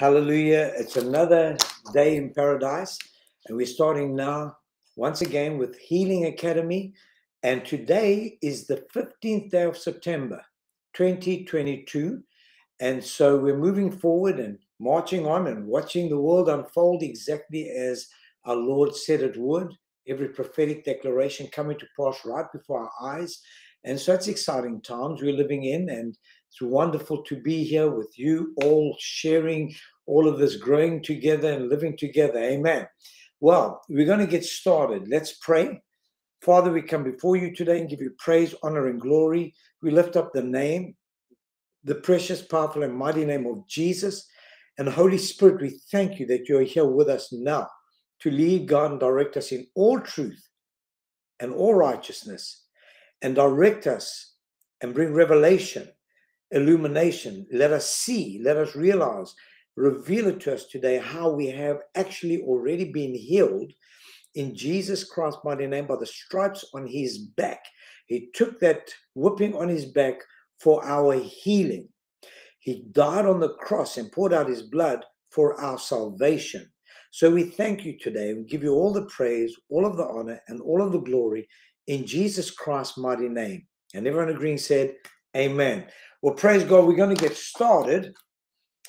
Hallelujah. It's another day in paradise. And we're starting now once again with Healing Academy. And today is the 15th day of September, 2022. And so we're moving forward and marching on and watching the world unfold exactly as our Lord said it would. Every prophetic declaration coming to pass right before our eyes. And so it's exciting times we're living in, and it's wonderful to be here with you all sharing all of this, growing together and living together. Amen. Well, we're going to get started. Let's pray. Father, we come before you today and give you praise, honor, and glory. We lift up the name, the precious, powerful, and mighty name of Jesus. And Holy Spirit, we thank you that you're here with us now to lead, God, and direct us in all truth and all righteousness, and direct us and bring revelation, illumination. Let us see, let us realize, reveal it to us today how we have actually already been healed in Jesus Christ's mighty name by the stripes on his back. He took that whipping on his back for our healing. He died on the cross and poured out his blood for our salvation. So we thank you today. We give you all the praise, all of the honor, and all of the glory in Jesus Christ's mighty name. And everyone agreeing said, Amen. Well, praise God. We're going to get started.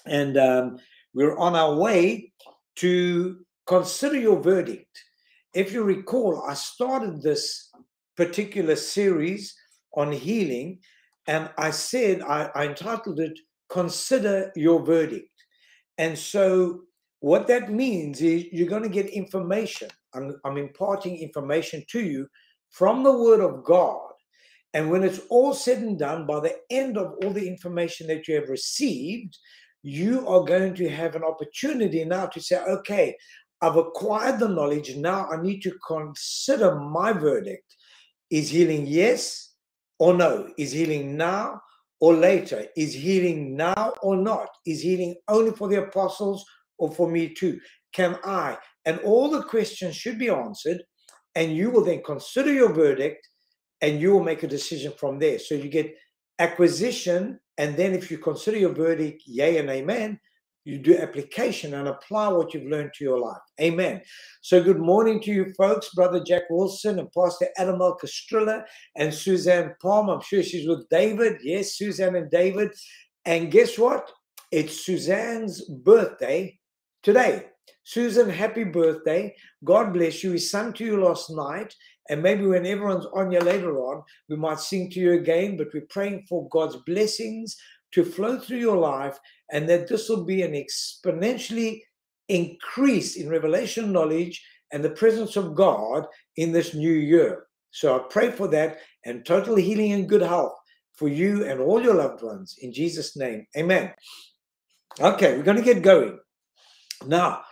And um, we're on our way to consider your verdict. If you recall, I started this particular series on healing, and I said, I, I entitled it, Consider Your Verdict. And so what that means is you're going to get information. I'm, I'm, imparting information to you from the Word of God. And when it's all said and done, by the end of all the information that you have received, you are going to have an opportunity now to say, okay, I've acquired the knowledge. Now I need to consider my verdict. Is healing yes or no? Is healing now or later? Is healing now or not? Is healing only for the apostles or for me too? Can I? And all the questions should be answered, and you will then consider your verdict and you will make a decision from there. So you get acquisition, and then if you consider your verdict, yay and amen, you do application and apply what you've learned to your life. Amen. So, good morning to you, folks. Brother Jack Wilson and Pastor Adamal Castrilla and Suzanne Palm. I'm sure she's with David. Yes, Suzanne and David. And guess what? It's Suzanne's birthday today. Susan, happy birthday. God bless you. We sang to you last night. And maybe when everyone's on you later on, we might sing to you again. But we're praying for God's blessings to flow through your life and that this will be an exponentially increase in revelation knowledge and the presence of God in this new year. So I pray for that and total healing and good health for you and all your loved ones in Jesus' name. Amen. Okay, we're going to get going. Now,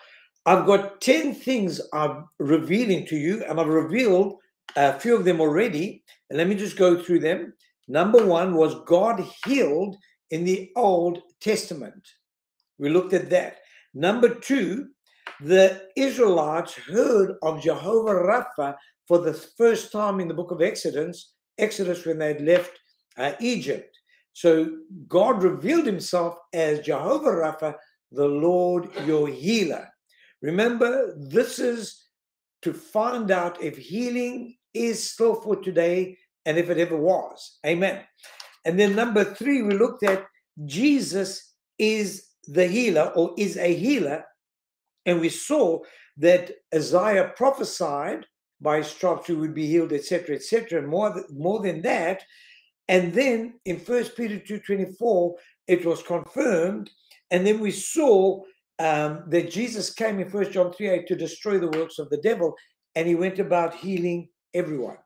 I've got 10 things I'm revealing to you, and I've revealed a few of them already. And let me just go through them. Number one was God healed in the Old Testament. We looked at that. Number two, the Israelites heard of Jehovah Rapha for the first time in the book of Exodus, Exodus when they had left uh, Egypt. So God revealed himself as Jehovah Rapha, the Lord your healer. Remember, this is to find out if healing is still for today and if it ever was. Amen. And then number three, we looked at Jesus is the healer or is a healer. And we saw that Isaiah prophesied by stripes would be healed, etc., etc. More, more than that. And then in First Peter 2.24, it was confirmed. And then we saw um, that Jesus came in First John 3 8 to destroy the works of the devil, and he went about healing everyone.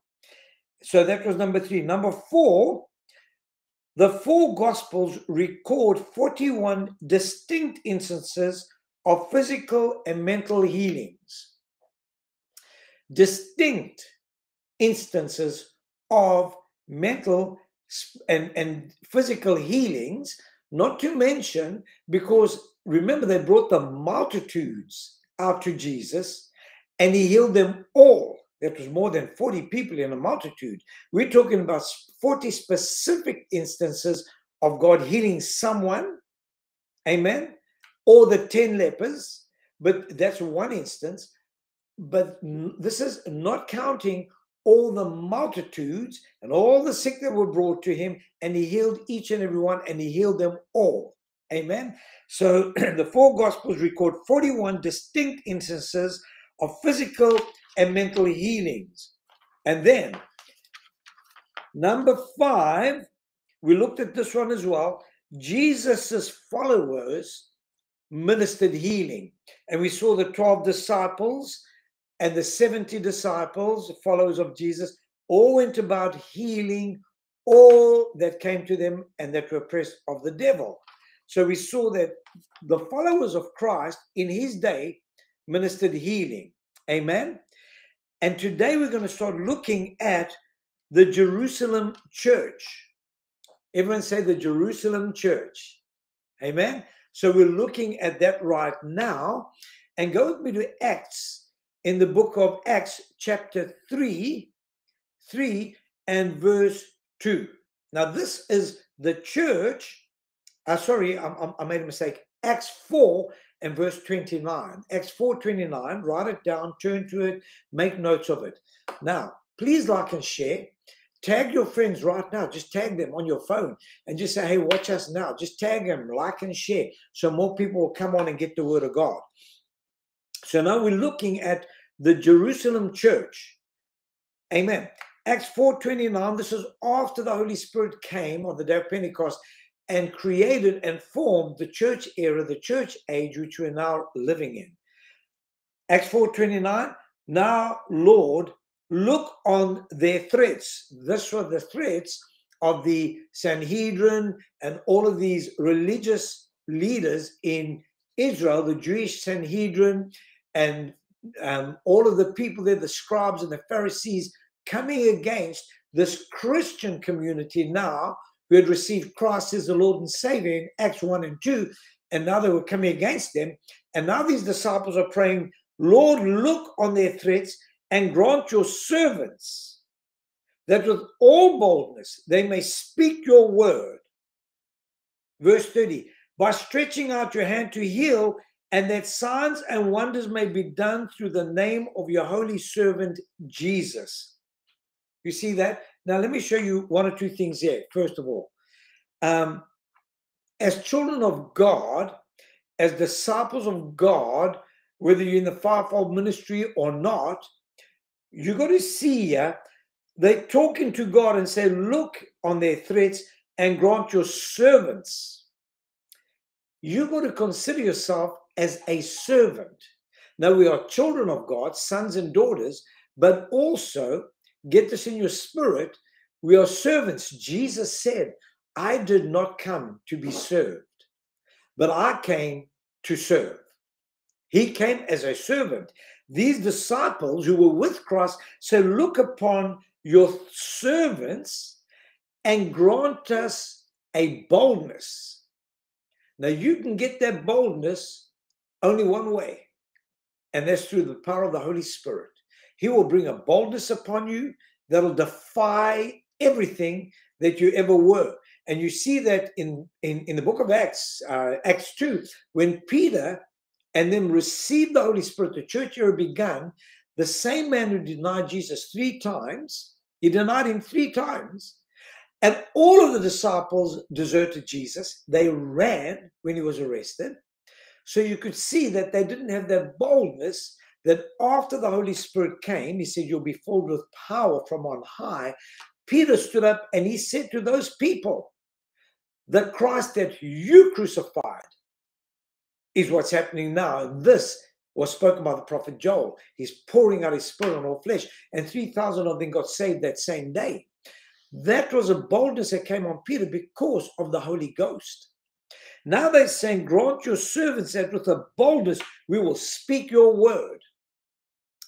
So that was number three. Number four, the four Gospels record 41 distinct instances of physical and mental healings. Distinct instances of mental and, and physical healings, not to mention, because remember, they brought the multitudes out to Jesus and he healed them all. That was more than 40 people in a multitude. We're talking about 40 specific instances of God healing someone. Amen. or the 10 lepers, but that's one instance. But this is not counting all the multitudes and all the sick that were brought to him, and he healed each and every one, and he healed them all. Amen. So the four gospels record 41 distinct instances of physical and mental healings. And then number five, we looked at this one as well. Jesus's followers ministered healing. And we saw the 12 disciples and the 70 disciples, followers of Jesus, all went about healing all that came to them and that were oppressed of the devil. So we saw that the followers of Christ in his day ministered healing. Amen. And today we're going to start looking at the Jerusalem church. Everyone say the Jerusalem church. Amen. So we're looking at that right now. And go with me to Acts in the book of Acts, chapter 3, 3 and verse 2. Now, this is the church. Uh, sorry, I, I made a mistake. Acts 4 and verse 29. Acts 4 29. Write it down, turn to it, make notes of it. Now, please like and share. Tag your friends right now. Just tag them on your phone and just say, hey, watch us now. Just tag them, like and share so more people will come on and get the word of God. So now we're looking at the Jerusalem church. Amen. Acts 4:29, this is after the Holy Spirit came on the day of Pentecost and created and formed the church era, the church age, which we're now living in. Acts 4:29, now Lord, look on their threats. This were the threats of the Sanhedrin and all of these religious leaders in Israel, the Jewish Sanhedrin, and um, all of the people there, the scribes and the Pharisees, coming against this Christian community now who had received Christ as the Lord and Savior in Acts 1 and 2, and now they were coming against them. And now these disciples are praying, Lord, look on their threats and grant your servants that with all boldness they may speak your word. Verse 30 by stretching out your hand to heal, and that signs and wonders may be done through the name of your holy servant Jesus. You see that? Now, let me show you one or two things here. First of all, um, as children of God, as disciples of God, whether you're in the fivefold ministry or not, you got to see here, they're talking to God and say, Look on their threats and grant your servants. You got to consider yourself as a servant. Now, we are children of God, sons and daughters, but also get this in your spirit. We are servants. Jesus said, I did not come to be served, but I came to serve. He came as a servant these disciples who were with Christ said, Look upon your servants and grant us a boldness. Now, you can get that boldness only one way, and that's through the power of the Holy Spirit. He will bring a boldness upon you that'll defy everything that you ever were. And you see that in, in, in the book of Acts, uh, Acts 2, when Peter and them received the Holy Spirit, the church year began, the same man who denied Jesus three times, he denied him three times, and all of the disciples deserted Jesus. They ran when he was arrested. So you could see that they didn't have that boldness that after the Holy Spirit came, he said, You'll be filled with power from on high. Peter stood up and he said to those people, The Christ that you crucified, is what's happening now. And this was spoken by the prophet Joel. He's pouring out his spirit on all flesh, and 3,000 of them got saved that same day. That was a boldness that came on Peter because of the Holy Ghost. Now they're saying, Grant your servants that with a boldness we will speak your word.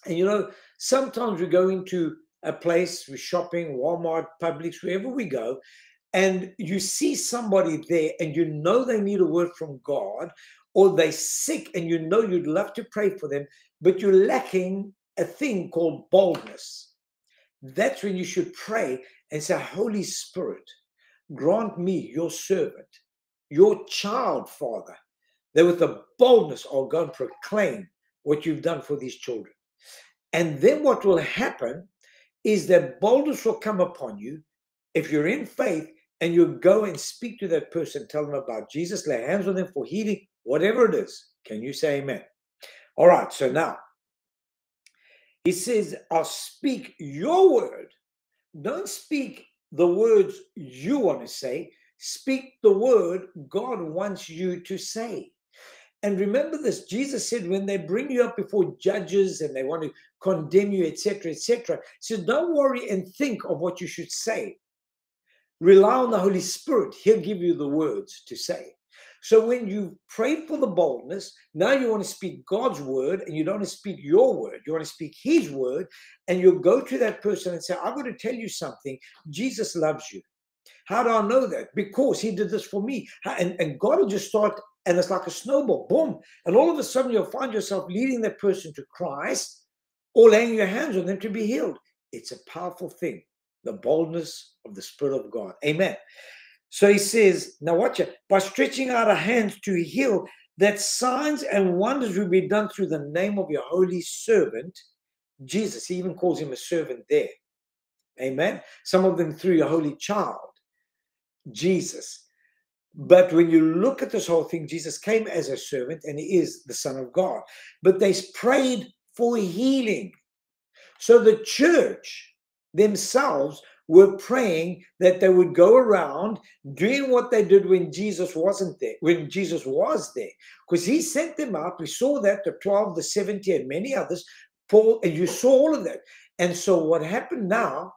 And you know, sometimes we go into a place, we're shopping, Walmart, Publix, wherever we go, and you see somebody there and you know they need a word from God, or they're sick and you know you'd love to pray for them, but you're lacking a thing called boldness. That's when you should pray and say, Holy Spirit, grant me, your servant, your child, Father, that with the boldness I'll go and proclaim what you've done for these children. And then what will happen is that boldness will come upon you if you're in faith and you go and speak to that person, tell them about Jesus, lay hands on them for healing, whatever it is. Can you say amen? All right, so now he says, I'll speak your word. Don't speak the words you want to say, speak the word God wants you to say. And remember this Jesus said, when they bring you up before judges and they want to condemn you, etc., etc., so don't worry and think of what you should say. Rely on the Holy Spirit, He'll give you the words to say. So when you pray for the boldness, now you want to speak God's word and you don't want to speak your word. You want to speak his word and you'll go to that person and say, I'm going to tell you something. Jesus loves you. How do I know that? Because he did this for me. And, and God will just start, and it's like a snowball, boom. And all of a sudden you'll find yourself leading that person to Christ or laying your hands on them to be healed. It's a powerful thing. The boldness of the Spirit of God. Amen. So he says, now watch it, by stretching out a hand to heal, that signs and wonders will be done through the name of your holy servant, Jesus. He even calls him a servant there. Amen. Some of them through your holy child, Jesus. But when you look at this whole thing, Jesus came as a servant and he is the Son of God. But they prayed for healing. So the church themselves were praying that they would go around doing what they did when Jesus wasn't there, when Jesus was there, because he sent them out. We saw that the 12, the 70, and many others. Paul, and you saw all of that. And so what happened now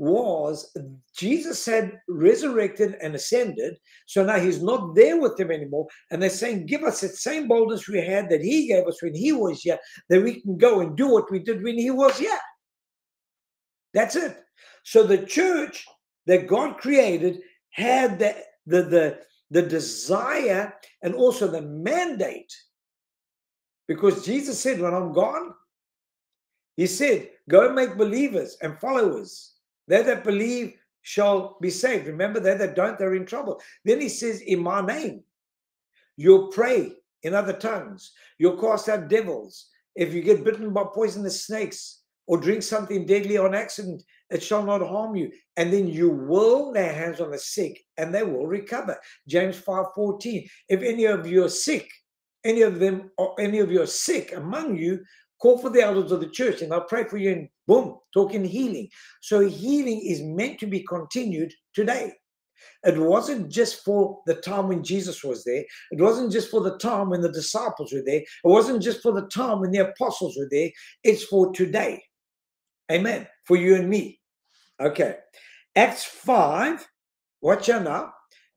was Jesus had resurrected and ascended. So now he's not there with them anymore. And they're saying, Give us that same boldness we had that he gave us when he was here, that we can go and do what we did when he was here. That's it. So the church that God created had the, the, the, the desire and also the mandate. Because Jesus said, when I'm gone, he said, go make believers and followers. They that believe shall be saved. Remember, they that don't, they're in trouble. Then he says, in my name, you'll pray in other tongues. You'll cast out devils. If you get bitten by poisonous snakes or drink something deadly on accident, it shall not harm you. And then you will lay hands on the sick and they will recover. James 5 14. If any of you are sick, any of them or any of you are sick among you, call for the elders of the church and I'll pray for you and boom, talking healing. So healing is meant to be continued today. It wasn't just for the time when Jesus was there. It wasn't just for the time when the disciples were there. It wasn't just for the time when the apostles were there. It's for today. Amen. For you and me. Okay. Acts 5, watch out now.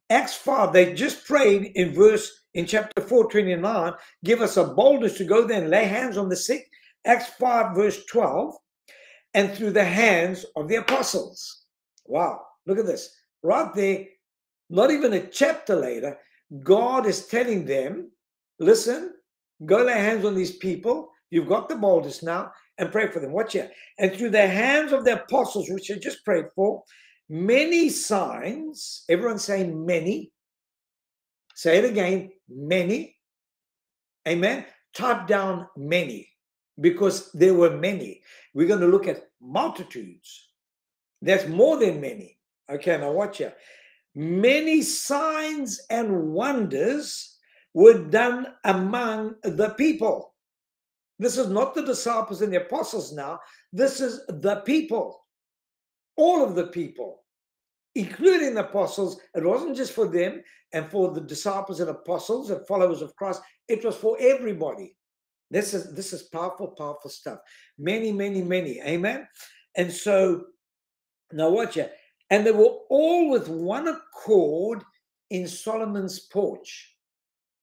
Acts 5, they just prayed in verse, in chapter 4, 29, give us a boldness to go there and lay hands on the sick. Acts 5, verse 12, and through the hands of the apostles. Wow, look at this. Right there, not even a chapter later, God is telling them, listen, go lay hands on these people. You've got the boldness now and pray for them. Watch here. And through the hands of the apostles, which I just prayed for, many signs, everyone saying many. Say it again, many. Amen. Type down many because there were many. We're going to look at multitudes. That's more than many. Okay, now watch here. Many signs and wonders were done among the people. This is not the disciples and the apostles now. This is the people, all of the people, including the apostles. It wasn't just for them and for the disciples and apostles and followers of Christ. It was for everybody. This is this is powerful, powerful stuff. Many, many, many. Amen. And so now watch it. And they were all with one accord in Solomon's porch,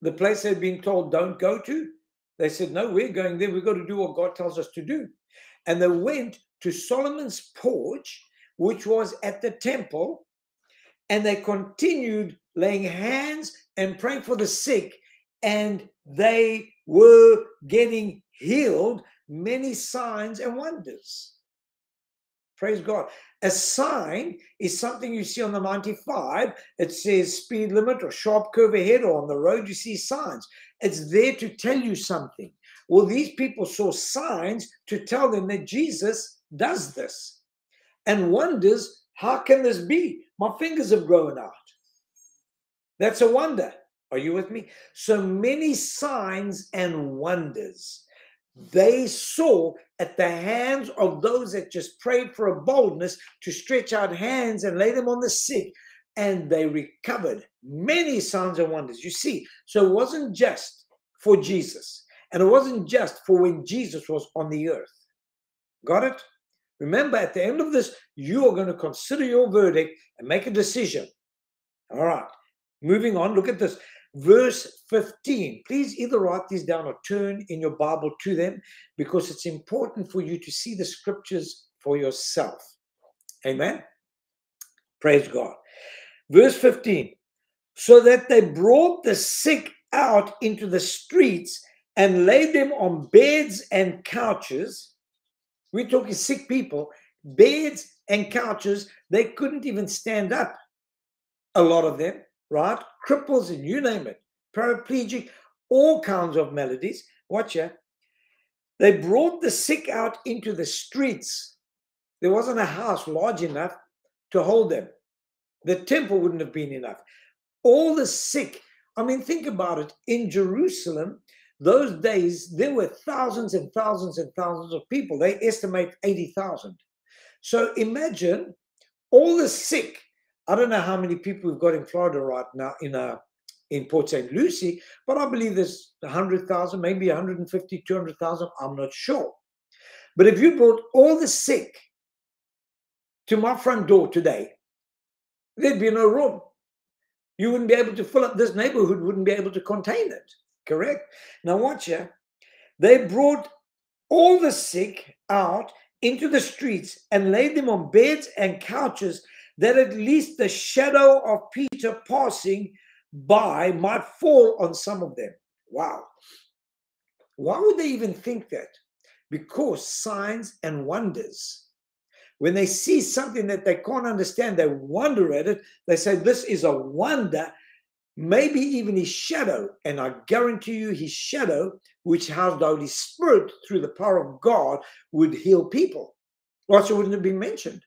the place they'd been told don't go to. They said, No, we're going there. We've got to do what God tells us to do. And they went to Solomon's porch, which was at the temple, and they continued laying hands and praying for the sick, and they were getting healed, many signs and wonders. Praise God. A sign is something you see on the 95. It says speed limit or sharp curve ahead, or on the road you see signs. It's there to tell you something. Well, these people saw signs to tell them that Jesus does this and wonders, how can this be? My fingers have grown out. That's a wonder. Are you with me? So many signs and wonders they saw at the hands of those that just prayed for a boldness to stretch out hands and lay them on the sick, and they recovered many signs and wonders. You see, so it wasn't just for Jesus, and it wasn't just for when Jesus was on the earth. Got it? Remember, at the end of this, you are going to consider your verdict and make a decision. All right. Moving on, look at this verse 15. Please either write these down or turn in your Bible to them because it's important for you to see the scriptures for yourself. Amen. Praise God. Verse 15. So that they brought the sick out into the streets and laid them on beds and couches. We're talking sick people, beds and couches. They couldn't even stand up, a lot of them right? Cripples and you name it, paraplegic, all kinds of melodies. Watch ya. They brought the sick out into the streets. There wasn't a house large enough to hold them. The temple wouldn't have been enough. All the sick, I mean, think about it. In Jerusalem, those days, there were thousands and thousands and thousands of people. They estimate 80,000. So imagine all the sick I don't know how many people we've got in Florida right now in a uh, in Port St. Lucie, but I believe there's 100,000, maybe 150, 200,000. I'm not sure. But if you brought all the sick to my front door today, there'd be no room. You wouldn't be able to fill up this neighborhood, wouldn't be able to contain it. Correct? Now, watch here. They brought all the sick out into the streets and laid them on beds and couches that at least the shadow of Peter passing by might fall on some of them. Wow. Why would they even think that? Because signs and wonders. When they see something that they can't understand, they wonder at it. They say, This is a wonder. Maybe even his shadow. And I guarantee you, his shadow, which housed the Holy Spirit through the power of God, would heal people. Or else it wouldn't have been mentioned.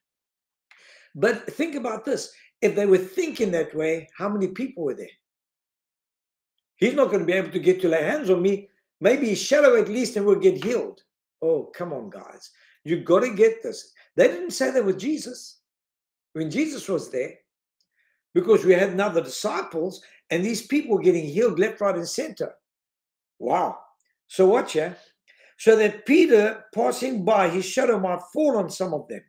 But think about this if they were thinking that way, how many people were there? He's not going to be able to get to lay hands on me. Maybe shadow at least and we'll get healed. Oh, come on, guys. You got to get this. They didn't say that with Jesus when Jesus was there because we had now the disciples and these people were getting healed left, right, and center. Wow. So watch here. So that Peter passing by, his shadow might fall on some of them.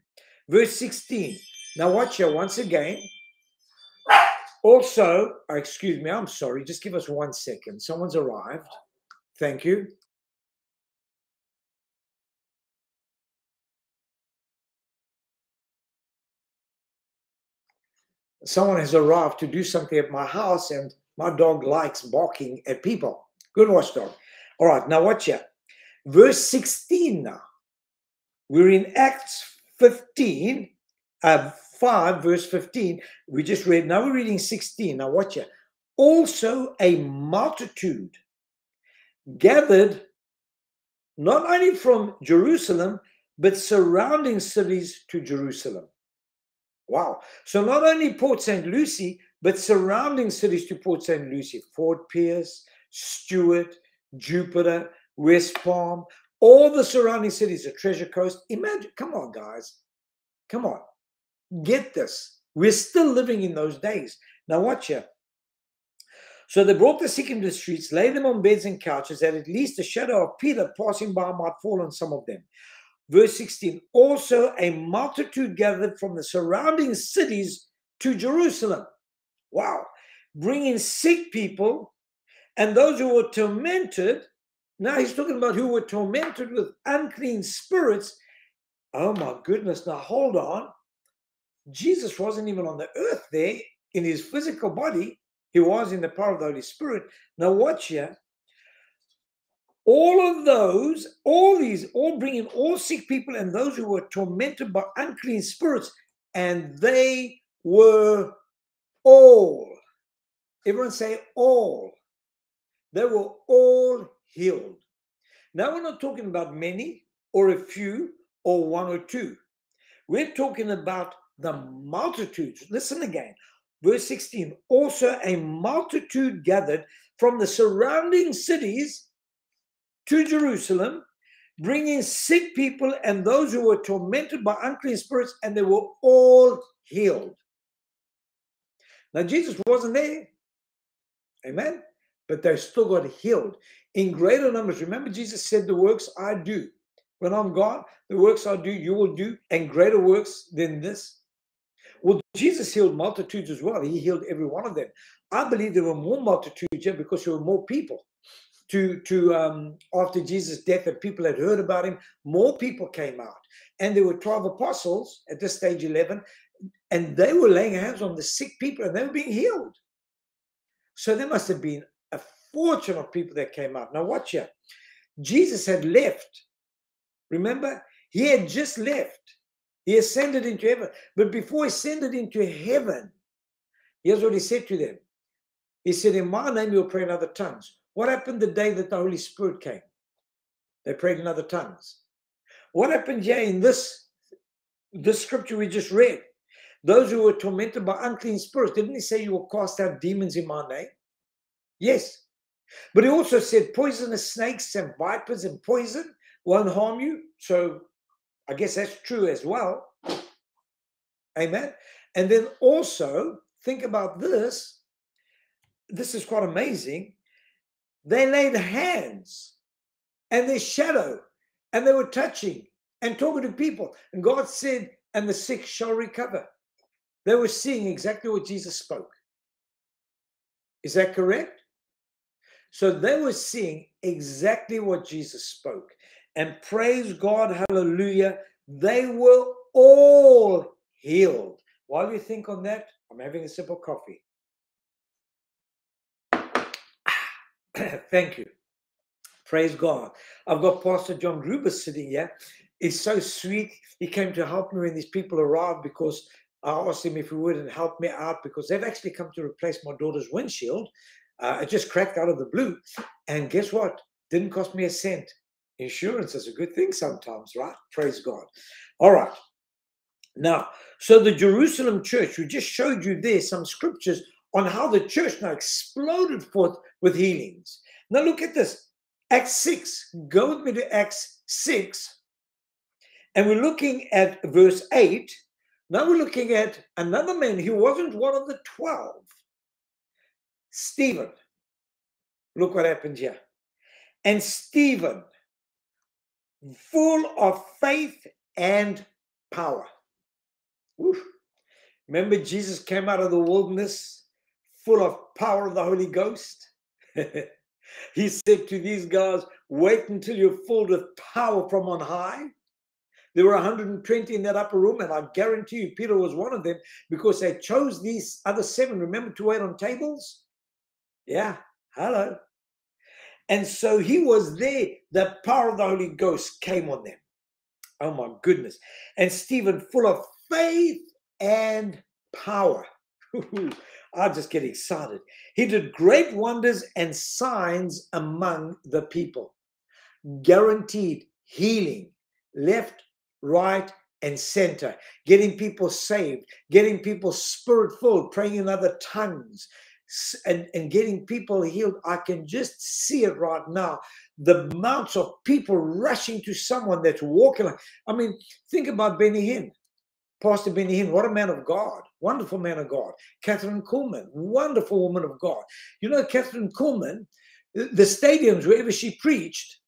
Verse 16. Now watch here once again. Also, uh, excuse me, I'm sorry. Just give us one second. Someone's arrived. Thank you. Someone has arrived to do something at my house, and my dog likes barking at people. Good watchdog. All right, now watch here. Verse 16 now. We're in Acts 15, uh, 5, verse 15, we just read. Now we're reading 16. Now watch it. Also, a multitude gathered not only from Jerusalem, but surrounding cities to Jerusalem. Wow. So not only Port St. Lucie, but surrounding cities to Port St. Lucie, Fort Pierce, Stuart, Jupiter, West Palm, all the surrounding cities, the Treasure Coast. Imagine, come on, guys. Come on. Get this. We're still living in those days. Now, watch here. So they brought the sick into the streets, laid them on beds and couches, that at least the shadow of Peter passing by might fall on some of them. Verse 16 Also, a multitude gathered from the surrounding cities to Jerusalem. Wow. Bringing sick people and those who were tormented. Now he's talking about who were tormented with unclean spirits. Oh my goodness. Now hold on. Jesus wasn't even on the earth there in his physical body. He was in the power of the Holy Spirit. Now, watch here. all of those, all these, all bringing all sick people and those who were tormented by unclean spirits, and they were all. Everyone say all. They were all healed. Now we're not talking about many or a few or one or two. We're talking about the multitudes. Listen again. Verse 16 also a multitude gathered from the surrounding cities to Jerusalem, bringing sick people and those who were tormented by unclean spirits, and they were all healed. Now, Jesus wasn't there. Amen. But they still got healed in greater numbers. Remember, Jesus said, The works I do. When I'm God, the works I do, you will do, and greater works than this. Well, Jesus healed multitudes as well. He healed every one of them. I believe there were more multitudes here because there were more people. To to um, after Jesus' death, and people had heard about him, more people came out, and there were twelve apostles at this stage, eleven, and they were laying hands on the sick people, and they were being healed. So there must have been a fortune of people that came out. Now watch here. Jesus had left. Remember, he had just left. He ascended into heaven. But before he ascended into heaven, here's what he said to them. He said, In my name you'll pray in other tongues. What happened the day that the Holy Spirit came? They prayed in other tongues. What happened here in this, this scripture we just read? Those who were tormented by unclean spirits, didn't he say you will cast out demons in my name? Yes. But he also said poisonous snakes and vipers and poison won't harm you. So I guess that's true as well. Amen. And then also think about this. This is quite amazing. They laid hands and their shadow and they were touching and talking to people. And God said, and the sick shall recover. They were seeing exactly what Jesus spoke. Is that correct? So they were seeing exactly what Jesus spoke and praise God, hallelujah, they were all healed. While you think on that, I'm having a sip of coffee. Thank you. Praise God. I've got Pastor John Gruber sitting here. He's so sweet. He came to help me when these people arrived because I asked him if he would and help me out because they've actually come to replace my daughter's windshield. Uh, it just cracked out of the blue. And guess what? Didn't cost me a cent insurance is a good thing sometimes, right? Praise God. All right. Now, so the Jerusalem church, we just showed you there some scriptures on how the church now exploded forth with healings. Now, look at this Acts 6. Go with me to Acts 6. And we're looking at verse 8. Now we're looking at another man who wasn't one of the 12. Stephen. Look what happened here. And Stephen, full of faith and power. Remember, Jesus came out of the wilderness full of power of the Holy Ghost? he said to these guys, Wait until you're filled with power from on high. There were 120 in that upper room, and I guarantee you, Peter was one of them because they chose these other seven. Remember to wait on tables? Yeah, hello. And so he was there. The power of the Holy Ghost came on them. Oh my goodness. And Stephen, full of faith and power. I just get excited. He did great wonders and signs among the people, guaranteed healing left, right, and center, getting people saved, getting people spirit filled, praying in other tongues, and, and getting people healed. I can just see it right now. The amounts of people rushing to someone that's walking. Like, I mean, think about Benny Hinn, Pastor Benny Hinn. What a man of God, wonderful man of God. Kathryn Kuhlman, wonderful woman of God. You know, Kathryn Kuhlman, the stadiums wherever she preached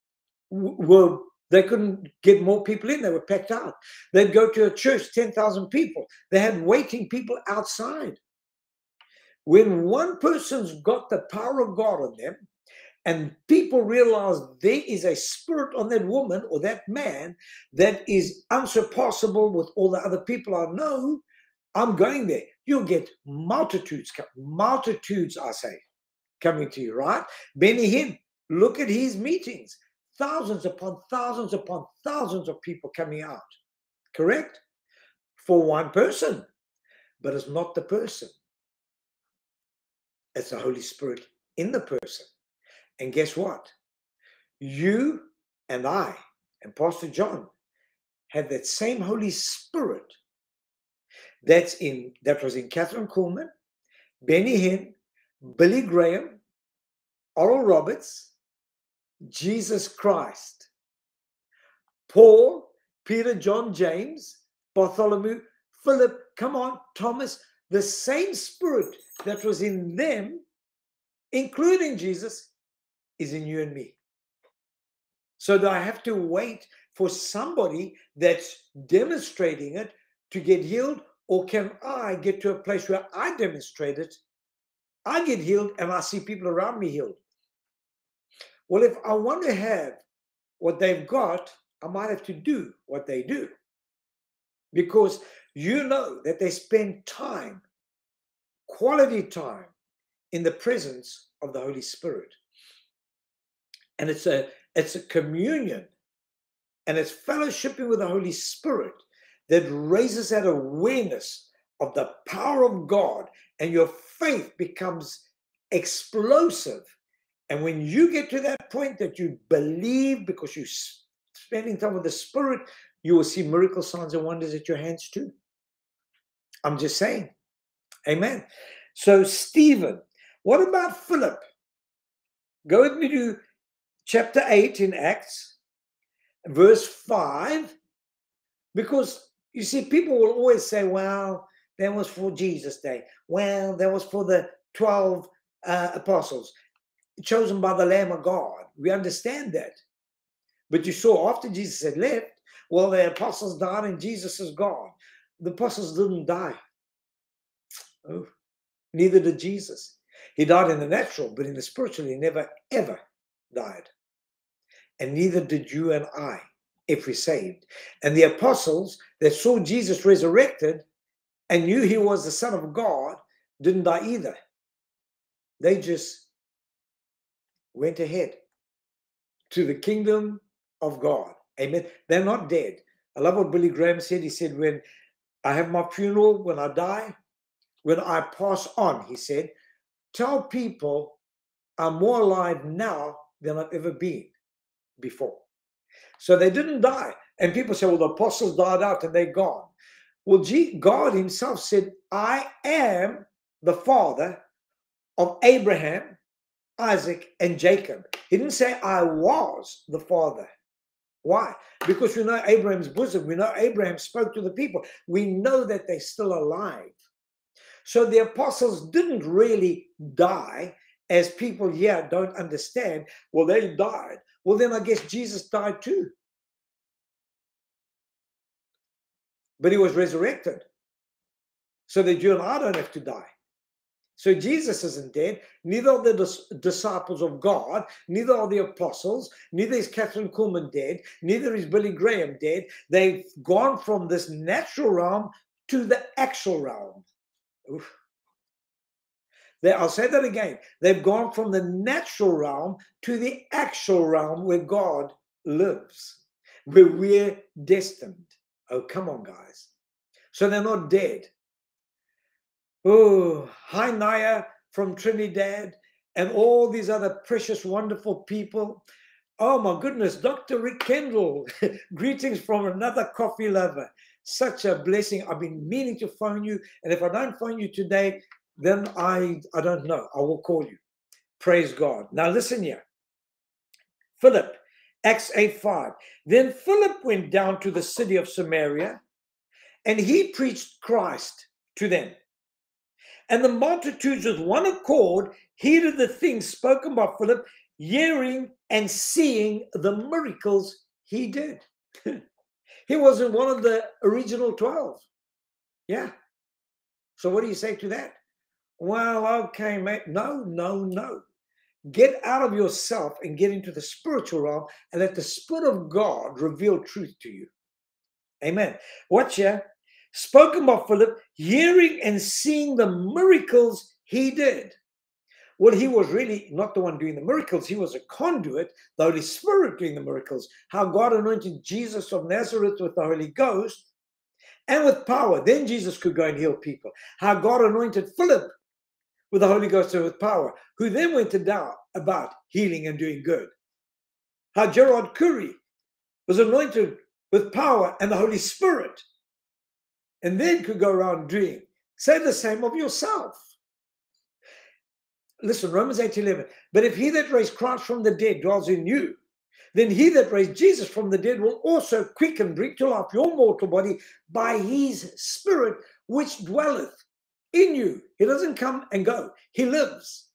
were they couldn't get more people in. They were packed out. They'd go to a church, 10,000 people. They had waiting people outside. When one person's got the power of God on them, and people realize there is a spirit on that woman or that man that is unsurpassable with all the other people I know, I'm going there. You'll get multitudes, multitudes, I say, coming to you, right? Benny Hinn, look at his meetings. thousands upon thousands upon thousands of people coming out. Correct? For one person, but it's not the person. It's the Holy Spirit in the person. And guess what? You and I and Pastor John had that same Holy Spirit that's in that was in Kathryn Kuhlman, Benny Hinn, Billy Graham, Oral Roberts, Jesus Christ, Paul, Peter, John, James, Bartholomew, Philip, come on, Thomas, the same spirit that was in them, including Jesus, is in you and me. So do I have to wait for somebody that's demonstrating it to get healed? Or can I get to a place where I demonstrate it, I get healed, and I see people around me healed? Well, if I want to have what they've got, I might have to do what they do. Because you know that they spend time, quality time, in the presence of the Holy Spirit. And it's a it's a communion and it's fellowshipping with the Holy Spirit that raises that awareness of the power of God, and your faith becomes explosive. And when you get to that point that you believe because you're spending time with the Spirit, you will see miracle signs and wonders at your hands too. I'm just saying. Amen. So, Stephen, what about Philip? Go with me to chapter 8 in Acts, verse 5, because you see, people will always say, well, that was for Jesus' day. Well, that was for the 12 uh, apostles chosen by the Lamb of God. We understand that. But you saw after Jesus had left, well, the apostles died and Jesus is gone. The apostles didn't die. Oh, neither did Jesus. He died in the natural, but in the spiritual, he never, ever died and neither did you and I if we saved. And the apostles that saw Jesus resurrected and knew he was the Son of God didn't die either. They just went ahead to the kingdom of God. Amen. They're not dead. I love what Billy Graham said. He said, When I have my funeral, when I die, when I pass on, he said, tell people I'm more alive now than I've ever been before. So they didn't die. And people say, well, the apostles died out and they're gone. Well, God Himself said, I am the father of Abraham, Isaac, and Jacob. He didn't say, I was the father. Why? Because we know Abraham's bosom. We know Abraham spoke to the people. We know that they're still alive. So the apostles didn't really die as people here don't understand. Well, they died. Well, then I guess Jesus died too. But he was resurrected. So that you and I don't have to die. So Jesus isn't dead. Neither are the dis- disciples of God. Neither are the apostles. Neither is Kathryn Kuhlman dead. Neither is Billy Graham dead. They've gone from this natural realm to the actual realm. Oof. They, I'll say that again. They've gone from the natural realm to the actual realm where God lives, where we're destined. Oh, come on, guys. So they're not dead. Oh, hi, Naya from Trinidad and all these other precious, wonderful people. Oh, my goodness, Dr. Rick Kendall. Greetings from another coffee lover. Such a blessing. I've been meaning to phone you. And if I don't phone you today, then I I don't know. I will call you. Praise God. Now listen here. Philip, Acts 8 5. Then Philip went down to the city of Samaria and he preached Christ to them. And the multitudes with one accord heeded the things spoken by Philip, hearing and seeing the miracles he did. he wasn't one of the original 12. Yeah. So, what do you say to that? Well, okay, mate. No, no, no. Get out of yourself and get into the spiritual realm and let the Spirit of God reveal truth to you. Amen. Watch here. Spoken by Philip, hearing and seeing the miracles he did. Well, he was really not the one doing the miracles. He was a conduit, the Holy Spirit doing the miracles. How God anointed Jesus of Nazareth with the Holy Ghost and with power. Then Jesus could go and heal people. How God anointed Philip with the Holy Ghost and with power, who then went about healing and doing good. How Gerard Khourie was anointed with power and the Holy Spirit, and then could go around doing. Say the same of yourself. Listen, Romans 8 11. But if he that raised Christ from the dead dwells in you, then he that raised Jesus from the dead will also quicken, bring to life your mortal body by his spirit which dwelleth in you. He doesn't come and go, he lives.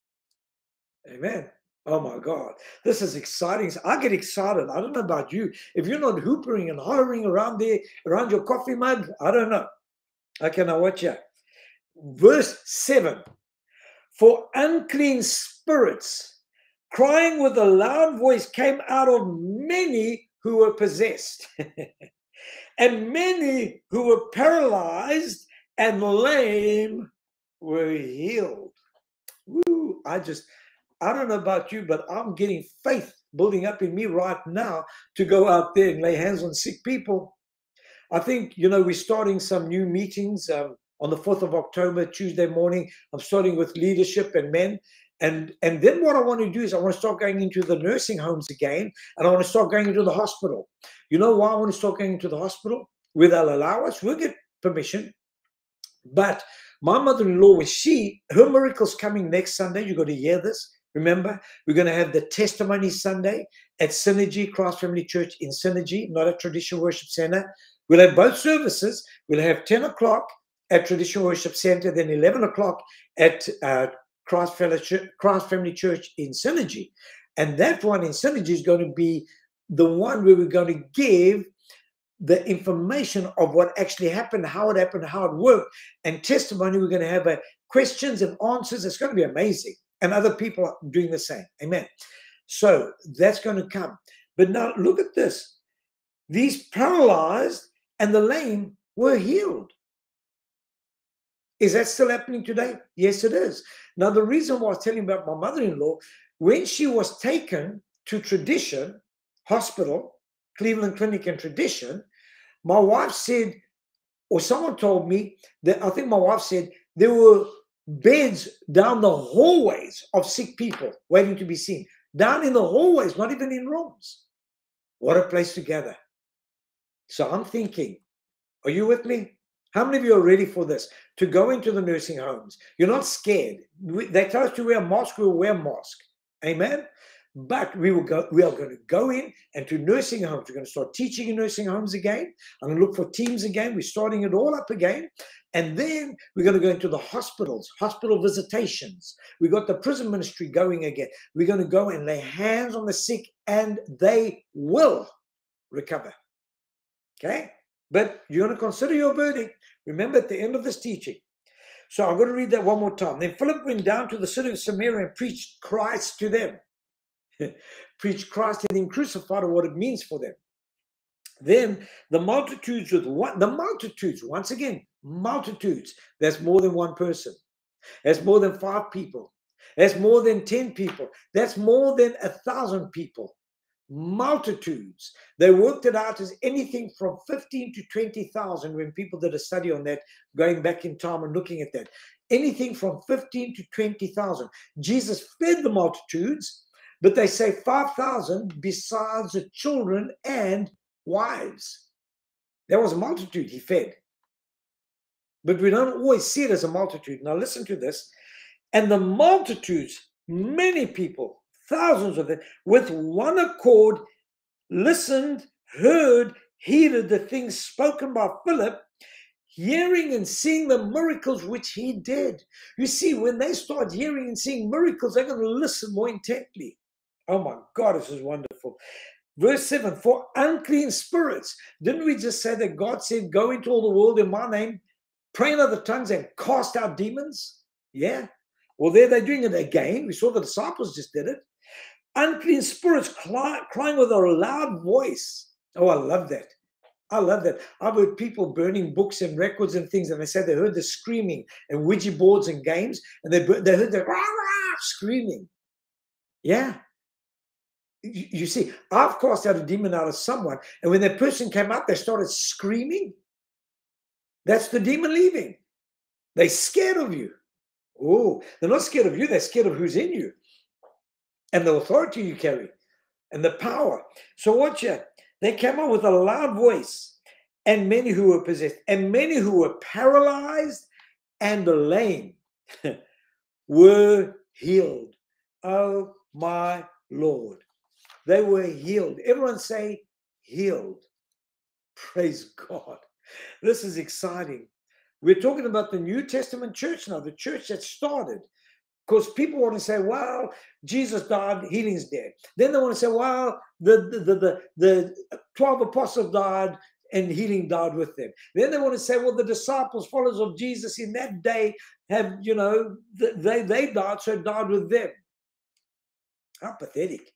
Amen. Oh my God, this is exciting. I get excited. I don't know about you. If you're not hoopering and hollering around there, around your coffee mug, I don't know. Okay, now watch out. Verse 7 For unclean spirits, crying with a loud voice, came out of many who were possessed, and many who were paralyzed and lame were healed. Woo, I just I don't know about you, but I'm getting faith building up in me right now to go out there and lay hands on sick people. I think, you know, we're starting some new meetings um, on the 4th of October, Tuesday morning. I'm starting with leadership and men. And, and then what I want to do is I want to start going into the nursing homes again, and I want to start going into the hospital. You know why I want to start going into the hospital? Where they'll allow us, we'll get permission. But my mother-in-law, when she, her miracle's coming next Sunday, you got to hear this. Remember, we're going to have the Testimony Sunday at Synergy Christ Family Church in Synergy, not a traditional worship center. We'll have both services. We'll have 10 o'clock at Tradition Worship Center, then 11 o'clock at uh, Christ, Fellowship, Christ Family Church in Synergy. And that one in Synergy is going to be the one where we're going to give the information of what actually happened, how it happened, how it worked, and testimony. We're going to have a questions and answers. It's going to be amazing and other people are doing the same. Amen. So that's going to come. But now look at this. These paralyzed and the lame were healed. Is that still happening today? Yes, it is. Now, the reason why I was telling about my mother in law, when she was taken to Tradition Hospital, Cleveland Clinic and Tradition, my wife said, or someone told me that I think my wife said there were beds down the hallways of sick people waiting to be seen. Down in the hallways, not even in rooms. What a place to gather. So I'm thinking, are you with me? How many of you are ready for this? To go into the nursing homes. You're not scared. They tell us to wear a mask, we'll wear a mask. Amen. But we will go, we are going to go in and to nursing homes. We're going to start teaching in nursing homes again. I'm going to look for teams again. We're starting it all up again. And then we're going to go into the hospitals, hospital visitations. We got the prison ministry going again. We're going to go and lay hands on the sick and they will recover. Okay? But you're going to consider your verdict. Remember at the end of this teaching. So I'm going to read that one more time. Then Philip went down to the city of Samaria and preached Christ to them. preached Christ and him crucified, what it means for them. Then the multitudes with one, the multitudes, once again, multitudes. That's more than one person. That's more than five people. That's more than 10 people. That's more than a thousand people. Multitudes. They worked it out as anything from 15 to 20,000 when people did a study on that, going back in time and looking at that. Anything from 15 to 20,000. Jesus fed the multitudes, but they say 5,000 besides the children and wives. There was a multitude he fed. But we don't always see it as a multitude. Now, listen to this. And the multitudes, many people, thousands of them, with one accord, listened, heard, heeded the things spoken by Philip, hearing and seeing the miracles which he did. You see, when they start hearing and seeing miracles, they're going to listen more intently. Oh my God, this is wonderful. Verse 7 For unclean spirits, didn't we just say that God said, Go into all the world in my name, pray in other tongues, and cast out demons? Yeah. Well, there they're doing it again. We saw the disciples just did it. Unclean spirits cry, crying with a loud voice. Oh, I love that. I love that. I've heard people burning books and records and things, and they said they heard the screaming and Ouija boards and games, and they they heard the rah, rah, screaming. Yeah. You, you see, I've cast out a demon out of someone, and when that person came up, they started screaming. That's the demon leaving. They're scared of you. Oh, they're not scared of you, they're scared of who's in you and the authority you carry and the power. So, watch it. They came out with a loud voice, and many who were possessed, and many who were paralyzed and lame were healed. Oh my Lord. They were healed. Everyone say, healed. Praise God. This is exciting. We're talking about the New Testament church now, the church that started. Because people want to say, well, Jesus died, healing's dead. Then they want to say, well, the, the, the, the 12 apostles died and healing died with them. Then they want to say, well, the disciples, followers of Jesus in that day have, you know, they, they died, so died with them. How pathetic.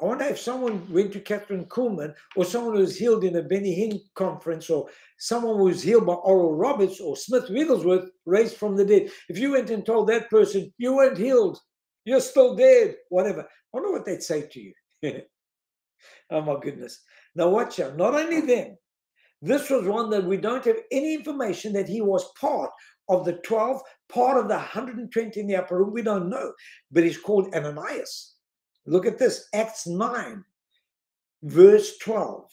I wonder if someone went to Kathryn Kuhlman or someone who was healed in a Benny Hinn conference or someone who was healed by Oral Roberts or Smith Wigglesworth raised from the dead. If you went and told that person you weren't healed, you're still dead, whatever, I wonder what they'd say to you. oh my goodness. Now watch out. Not only them, this was one that we don't have any information that he was part of the 12, part of the 120 in the upper room. We don't know. But he's called Ananias. Look at this Acts 9, verse 12.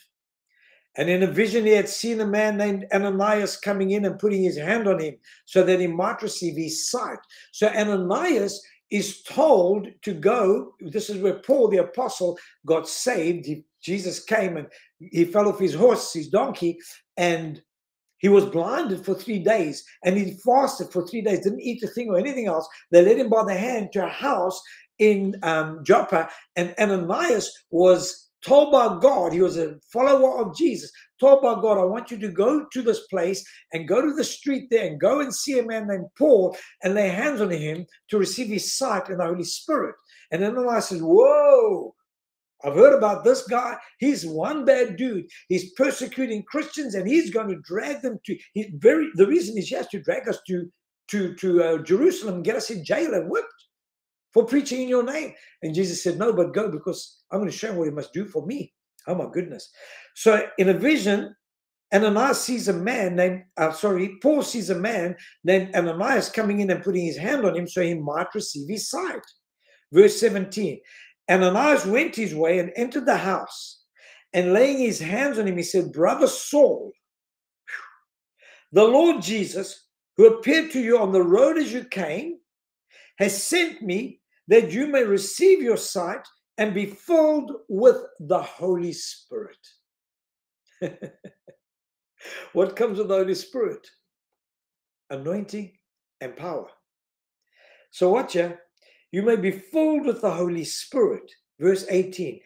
And in a vision, he had seen a man named Ananias coming in and putting his hand on him so that he might receive his sight. So Ananias is told to go. This is where Paul the apostle got saved. He, Jesus came and he fell off his horse, his donkey, and he was blinded for three days and he fasted for three days, didn't eat a thing or anything else. They led him by the hand to a house in um, Joppa, and Ananias was told by God, he was a follower of Jesus, told by God, I want you to go to this place and go to the street there and go and see a man named Paul and lay hands on him to receive his sight and the Holy Spirit. And Ananias says, Whoa, I've heard about this guy. He's one bad dude. He's persecuting Christians and he's going to drag them to he very the reason is he has to drag us to to to uh, Jerusalem, get us in jail and whipped for preaching in your name. And Jesus said, No, but go because I'm going to show him what he must do for me. Oh my goodness. So in a vision, Ananias sees a man named, uh, sorry, Paul sees a man named Ananias coming in and putting his hand on him so he might receive his sight. Verse 17 Ananias went his way and entered the house. And laying his hands on him, he said, Brother Saul, the Lord Jesus, who appeared to you on the road as you came, has sent me that you may receive your sight and be filled with the Holy Spirit. what comes with the Holy Spirit? Anointing and power. So, watch ya. You may be filled with the Holy Spirit. Verse 18.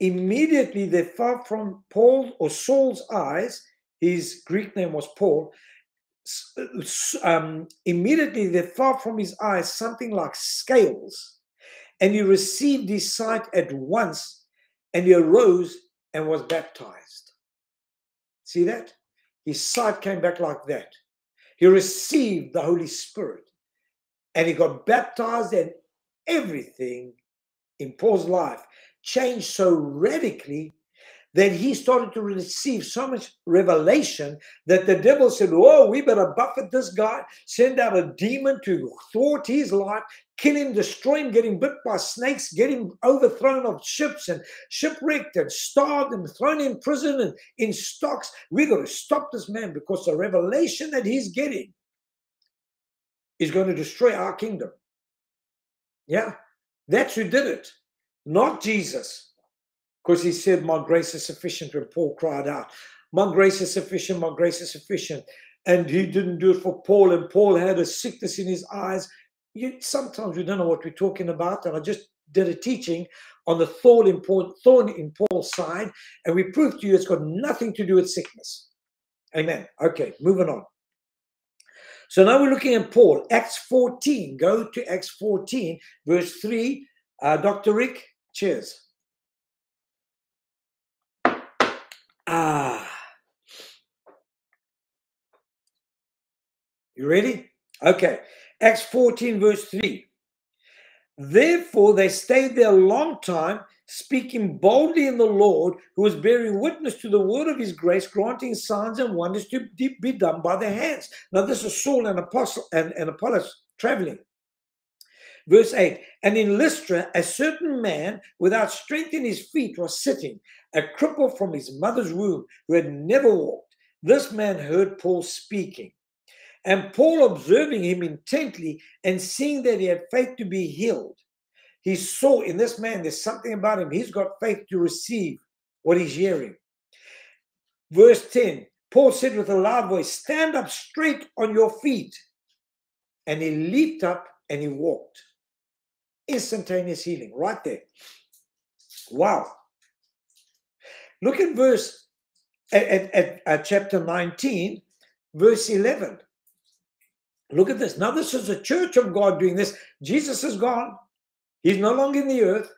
Immediately there fell from Paul or Saul's eyes, his Greek name was Paul, um, immediately there fell from his eyes something like scales, and he received his sight at once, and he arose and was baptized. See that? His sight came back like that. He received the Holy Spirit, and he got baptized, and everything in Paul's life changed so radically that he started to receive so much revelation that the devil said, Oh, we better buffet this guy, send out a demon to thwart his life, kill him, destroy him, get him bit by snakes, get him overthrown of ships and shipwrecked and starved and thrown in prison and in stocks. We got to stop this man because the revelation that he's getting is going to destroy our kingdom. Yeah, that's who did it, not Jesus because he said, My grace is sufficient when Paul cried out, My grace is sufficient, my grace is sufficient. And he didn't do it for Paul, and Paul had a sickness in his eyes. You, sometimes we don't know what we're talking about. And I just did a teaching on the thorn in, Paul, thorn in Paul's side, and we proved to you it's got nothing to do with sickness. Amen. Okay, moving on. So now we're looking at Paul, Acts 14. Go to Acts 14, verse 3. Uh, Dr. Rick, cheers. Ah. You ready? Okay. Acts 14, verse 3. Therefore, they stayed there a long time, speaking boldly in the Lord, who was bearing witness to the word of his grace, granting signs and wonders to be done by their hands. Now, this is Saul and Apostle and, and Apollos traveling. Verse 8 And in Lystra, a certain man without strength in his feet was sitting, a cripple from his mother's womb, who had never walked. This man heard Paul speaking. And Paul, observing him intently and seeing that he had faith to be healed, he saw in this man there's something about him. He's got faith to receive what he's hearing. Verse 10 Paul said with a loud voice, Stand up straight on your feet. And he leaped up and he walked. Instantaneous healing right there. Wow. Look at verse at, at, at, chapter 19, verse 11. Look at this. Now, this is the church of God doing this. Jesus is gone. He's no longer in the earth.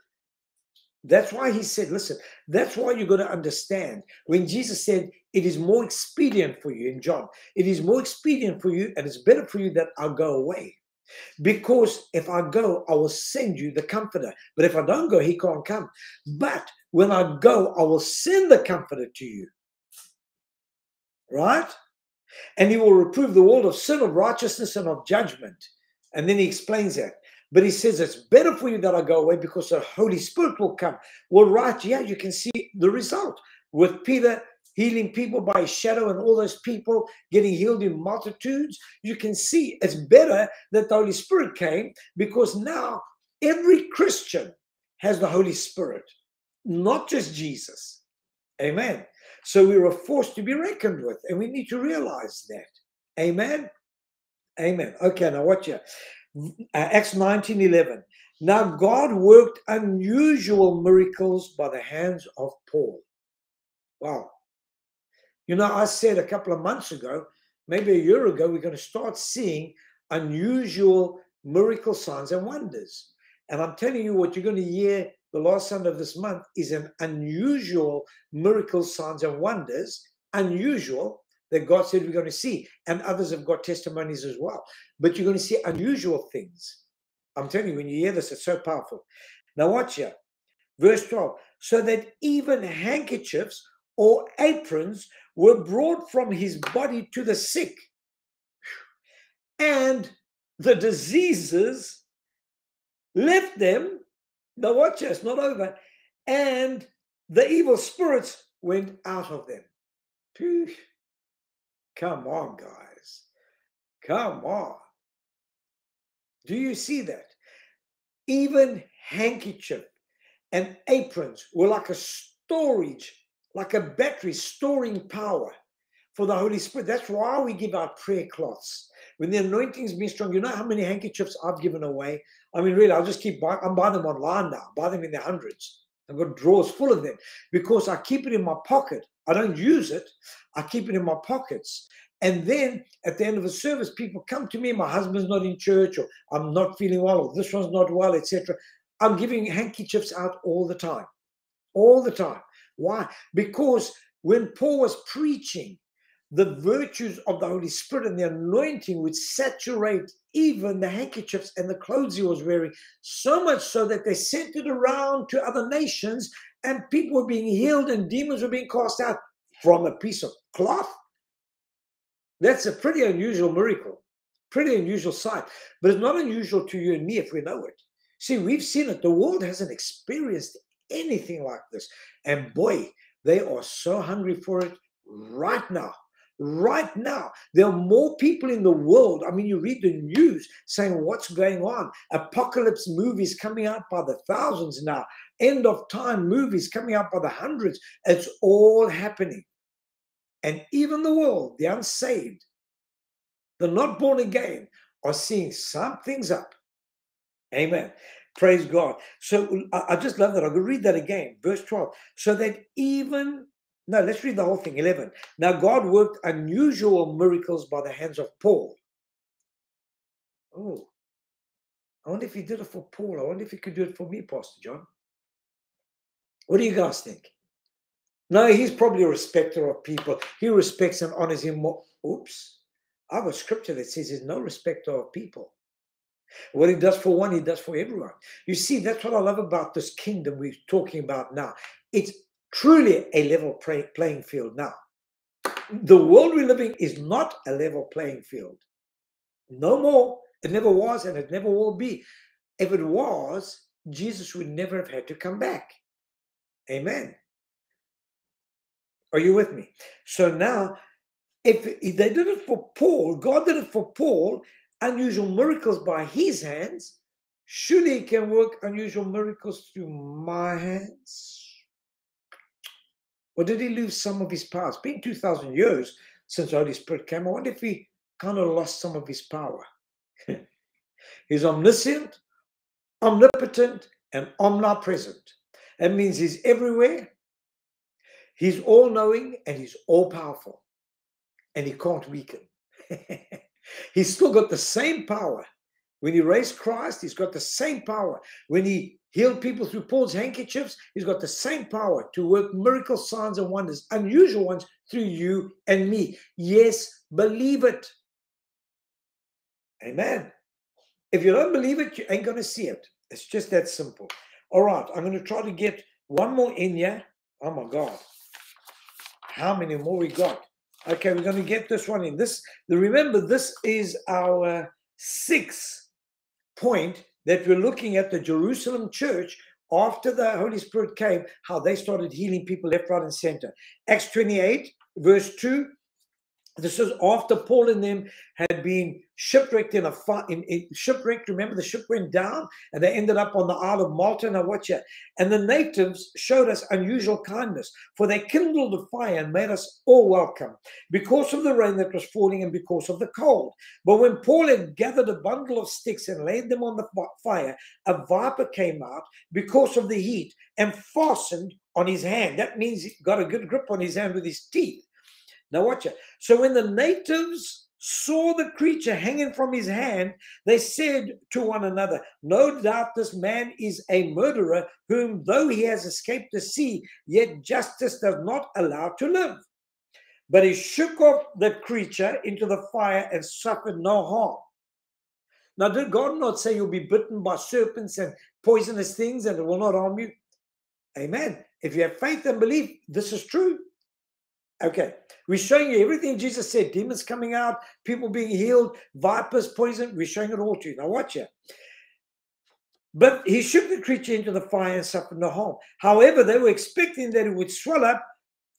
That's why he said, listen, that's why you're going to understand. When Jesus said, it is more expedient for you in John, it is more expedient for you and it's better for you that I go away. Because if I go, I will send you the comforter. But if I don't go, he can't come. But when I go, I will send the comforter to you. Right? And he will reprove the world of sin, of righteousness, and of judgment. And then he explains that. But he says it's better for you that I go away because the Holy Spirit will come. Well, right, yeah, you can see the result with Peter healing people by shadow and all those people getting healed in multitudes. You can see it's better that the Holy Spirit came because now every Christian has the Holy Spirit, not just Jesus. Amen. So we are forced to be reckoned with, and we need to realize that. Amen. Amen. Okay, now watch here. Uh, Acts 19 11. Now God worked unusual miracles by the hands of Paul. Wow. You know, I said a couple of months ago, maybe a year ago, we're going to start seeing unusual miracle signs and wonders. And I'm telling you what you're going to hear the last Sunday of this month is an unusual miracle signs and wonders, unusual that God said we're going to see. And others have got testimonies as well. But you're going to see unusual things. I'm telling you, when you hear this, it's so powerful. Now, watch here. Verse 12. So that even handkerchiefs or aprons were brought from his body to the sick, and the diseases left them. Now, watch this, not over. And the evil spirits went out of them. Come on, guys. Come on. Do you see that? Even handkerchief and aprons were like a storage, like a battery storing power for the Holy Spirit. That's why we give out prayer cloths. When the anointing's been strong, you know how many handkerchiefs I've given away? I mean, really, I'll just keep buying. I'm buying them online now, buy them in the hundreds. I've got drawers full of them because I keep it in my pocket. I don't use it. I keep it in my pockets. And then at the end of the service, people come to me, my husband's not in church, or I'm not feeling well, or this one's not well, etc. I'm giving handkerchiefs out all the time. All the time. Why? Because when Paul was preaching, the virtues of the Holy Spirit and the anointing would saturate even the handkerchiefs and the clothes he was wearing, so much so that they sent it around to other nations and people were being healed and demons were being cast out from a piece of cloth that's a pretty unusual miracle, pretty unusual sight, but it's not unusual to you and me if we know it. See, we've seen it. The world hasn't experienced anything like this. And boy, they are so hungry for it right now. Right now, there are more people in the world. I mean, you read the news saying what's going on. Apocalypse movies coming out by the thousands now. End of time movies coming out by the hundreds. It's all happening. And even the world, the unsaved, the not born again, are seeing some things up. Amen. Praise God. So I just love that. I'm going to read that again. Verse 12. So that even, no, let's read the whole thing. 11. Now God worked unusual miracles by the hands of Paul. Oh, I wonder if he did it for Paul. I wonder if he could do it for me, Pastor John. What do you guys think? No, he's probably a respecter of people. He respects and honors him more. Oops. I have a scripture that says there's no respecter of people. What he does for one, he does for everyone. You see, that's what I love about this kingdom we're talking about now. It's truly a level play, playing field now. The world we're living is not a level playing field. No more. It never was and it never will be. If it was, Jesus would never have had to come back. Amen. Are you with me? So now, if they did it for Paul, God did it for Paul, unusual miracles by his hands, surely he can work unusual miracles through my hands. Or did he lose some of his power? It's been 2,000 years since the Holy Spirit came. I wonder if he kind of lost some of his power. he's omniscient, omnipotent, and omnipresent. That means he's everywhere, he's all knowing, and he's all powerful. And he can't weaken. he's still got the same power. When he raised Christ, he's got the same power. When he healed people through Paul's handkerchiefs, he's got the same power to work miracle signs and wonders, unusual ones through you and me. Yes, believe it. Amen. If you don't believe it, you ain't going to see it. It's just that simple. All right, I'm going to try to get one more in here. Oh my God. How many more we got? Okay, we're going to get this one in. This, remember, this is our sixth point that we're looking at the Jerusalem church after the Holy Spirit came, how they started healing people left, right, and center. Acts 28, verse 2 this is after Paul and them had been shipwrecked in a in, in shipwrecked. Remember, the ship went down and they ended up on the Isle of Malta. Now, watch it. And the natives showed us unusual kindness, for they kindled a fire and made us all welcome because of the rain that was falling and because of the cold. But when Paul had gathered a bundle of sticks and laid them on the fire, a viper came out because of the heat and fastened on his hand. That means he got a good grip on his hand with his teeth. Now, watch it. So, when the natives saw the creature hanging from his hand, they said to one another, No doubt this man is a murderer, whom though he has escaped the sea, yet justice does not allow to live. But he shook off the creature into the fire and suffered no harm. Now, did God not say you'll be bitten by serpents and poisonous things and it will not harm you? Amen. If you have faith and belief, this is true. Okay, we're showing you everything Jesus said demons coming out, people being healed, vipers, poison. We're showing it all to you. Now, watch it. But he shook the creature into the fire and suffered no harm. However, they were expecting that it would swell up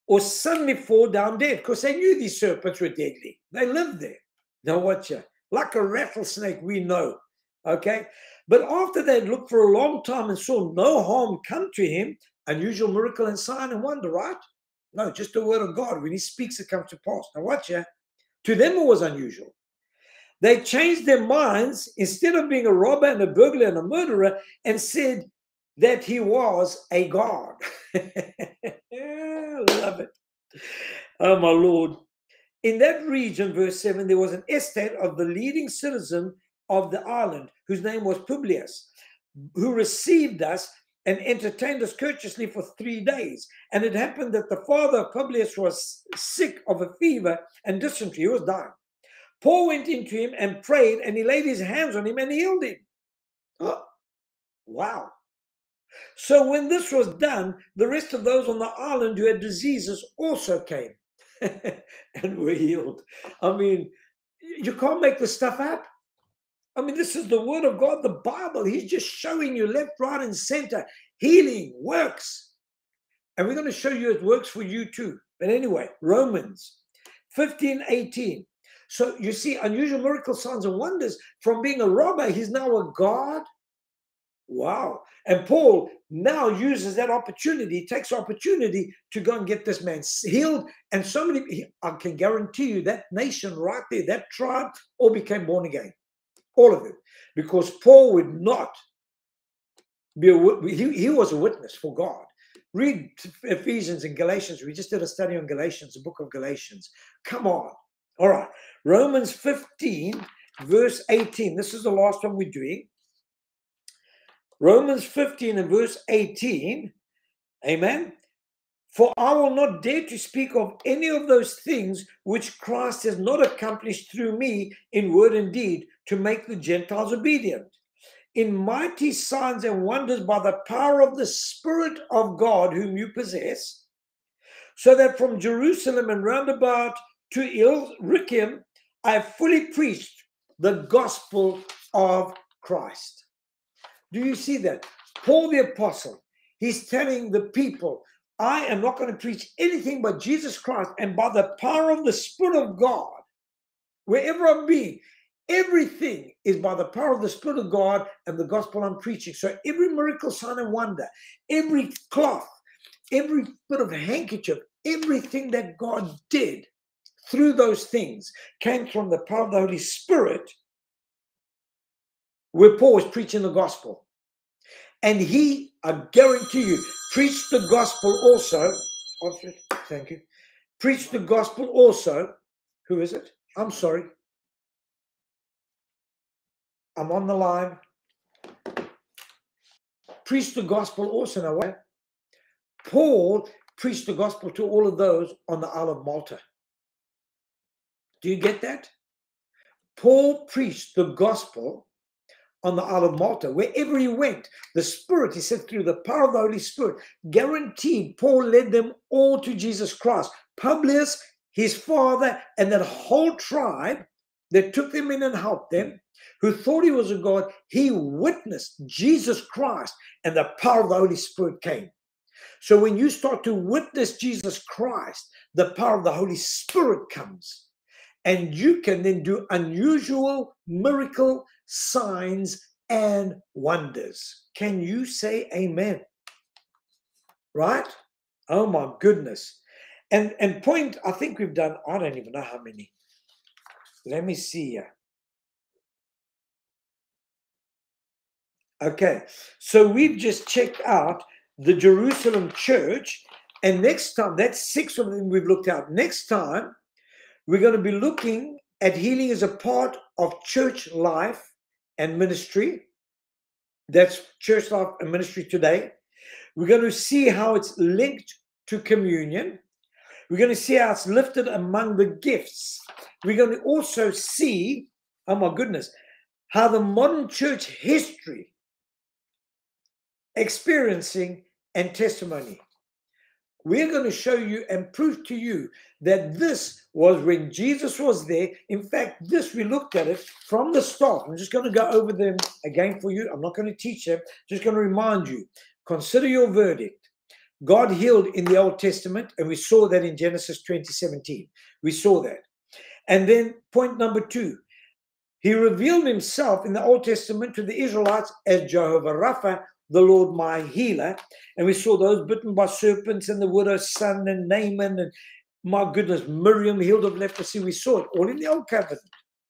or suddenly fall down dead because they knew these serpents were deadly. They lived there. Now, watch it. Like a rattlesnake, we know. Okay. But after they'd looked for a long time and saw no harm come to him, unusual miracle and sign and wonder, right? No, just the word of God. When he speaks, it comes to pass. Now, watch ya. To them, it was unusual. They changed their minds instead of being a robber and a burglar and a murderer and said that he was a God. Love it. Oh, my Lord. In that region, verse 7, there was an estate of the leading citizen of the island, whose name was Publius, who received us and entertained us courteously for three days. And it happened that the father of Publius was sick of a fever and dysentery. He was dying. Paul went into him and prayed, and he laid his hands on him and healed him. Oh, wow. So when this was done, the rest of those on the island who had diseases also came and were healed. I mean, you can't make this stuff up. I mean, this is the word of God, the Bible. He's just showing you left, right, and center. Healing works. And we're going to show you it works for you too. But anyway, Romans 15, 18. So you see, unusual miracle signs and wonders. From being a robber, he's now a God. Wow. And Paul now uses that opportunity, takes opportunity to go and get this man healed. And so many, I can guarantee you that nation right there, that tribe, all became born again all of it, because Paul would not be a, he, he was a witness for God. Read Ephesians and Galatians. We just did a study on Galatians, the book of Galatians. Come on. All right. Romans 15, verse 18. This is the last one we're doing. Romans 15 and verse 18. Amen. For I will not dare to speak of any of those things which Christ has not accomplished through me in word and deed to make the Gentiles obedient. In mighty signs and wonders by the power of the Spirit of God, whom you possess, so that from Jerusalem and round about to Illyricum I fully preached the gospel of Christ. Do you see that? Paul the Apostle, he's telling the people, I am not going to preach anything but Jesus Christ, and by the power of the Spirit of God, wherever I be, everything is by the power of the Spirit of God and the gospel I'm preaching. So every miracle, sign, and wonder, every cloth, every bit of handkerchief, everything that God did through those things came from the power of the Holy Spirit, where Paul was preaching the gospel. And he, I guarantee you, preached the gospel also. Oh, Thank you. Preached the gospel also. Who is it? I'm sorry. I'm on the line. Preached the gospel also. Now? Paul preached the gospel to all of those on the Isle of Malta. Do you get that? Paul preached the gospel on the Isle of Malta, wherever he went, the Spirit, he said, through the power of the Holy Spirit, guaranteed Paul led them all to Jesus Christ. Publius, his father, and that whole tribe that took them in and helped them, who thought he was a God, he witnessed Jesus Christ, and the power of the Holy Spirit came. So when you start to witness Jesus Christ, the power of the Holy Spirit comes. And you can then do unusual miracle signs and wonders. Can you say amen? Right? Oh my goodness. And and point, I think we've done, I don't even know how many. Let me see here. Okay, so we've just checked out the Jerusalem church, and next time, that's six of them we've looked at. Next time, we're going to be looking at healing as a part of church life and ministry. That's church life and ministry today. We're going to see how it's linked to communion. We're going to see how it's lifted among the gifts. We're going to also see, oh my goodness, how the modern church history experiencing and testimony we're going to show you and prove to you that this was when Jesus was there. In fact, this we looked at it from the start. I'm just going to go over them again for you. I'm not going to teach them, just going to remind you. Consider your verdict. God healed in the Old Testament, and we saw that in Genesis 2017. We saw that. And then point number two, he revealed himself in the Old Testament to the Israelites as Jehovah Rapha, the Lord my healer. And we saw those bitten by serpents and the widow's son and Naaman and my goodness, Miriam healed of leprosy. We saw it all in the old covenant,